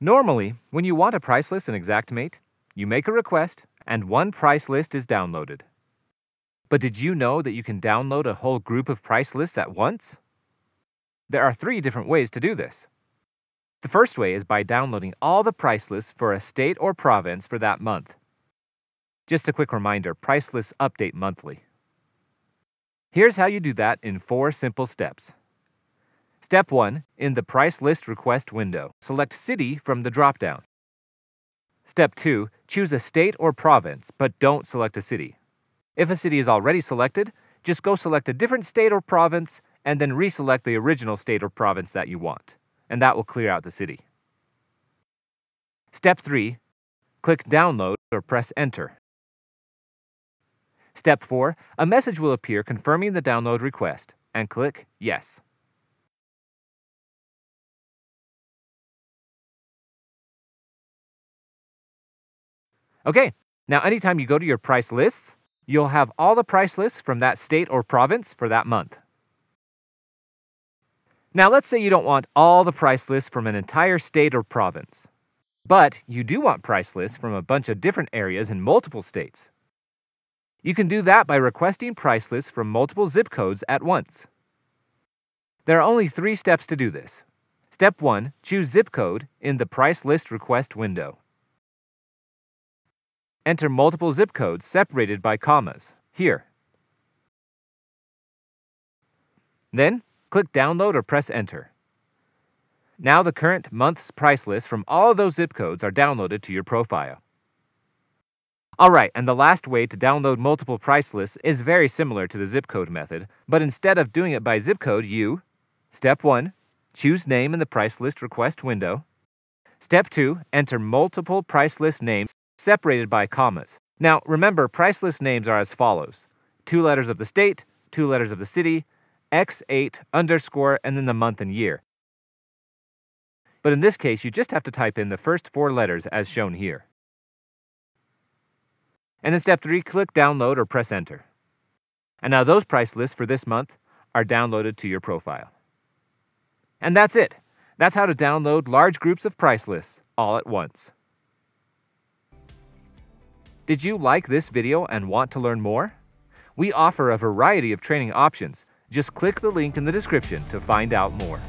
Normally, when you want a price list in Xactimate, you make a request and one price list is downloaded. But did you know that you can download a whole group of price lists at once? There are three different ways to do this. The first way is by downloading all the price lists for a state or province for that month. Just a quick reminder price lists update monthly. Here's how you do that in four simple steps. Step 1 In the Price List Request window, select City from the dropdown. Step 2 Choose a state or province, but don't select a city. If a city is already selected, just go select a different state or province and then reselect the original state or province that you want, and that will clear out the city. Step 3 Click Download or press Enter. Step 4 A message will appear confirming the download request, and click Yes. Okay, now anytime you go to your price lists, you'll have all the price lists from that state or province for that month. Now, let's say you don't want all the price lists from an entire state or province, but you do want price lists from a bunch of different areas in multiple states. You can do that by requesting price lists from multiple zip codes at once. There are only three steps to do this. Step 1 Choose zip code in the Price List Request window. Enter multiple zip codes separated by commas, here. Then, click Download or press Enter. Now the current month's price list from all of those zip codes are downloaded to your profile. Alright, and the last way to download multiple price lists is very similar to the zip code method, but instead of doing it by zip code, you Step 1. Choose name in the price list request window. Step 2. Enter multiple price list names separated by commas. Now, remember, price list names are as follows two letters of the state, two letters of the city, X8 underscore, and then the month and year. But in this case, you just have to type in the first four letters as shown here. And in step three, click download or press enter. And now those price lists for this month are downloaded to your profile. And that's it. That's how to download large groups of price lists all at once. Did you like this video and want to learn more? We offer a variety of training options. Just click the link in the description to find out more.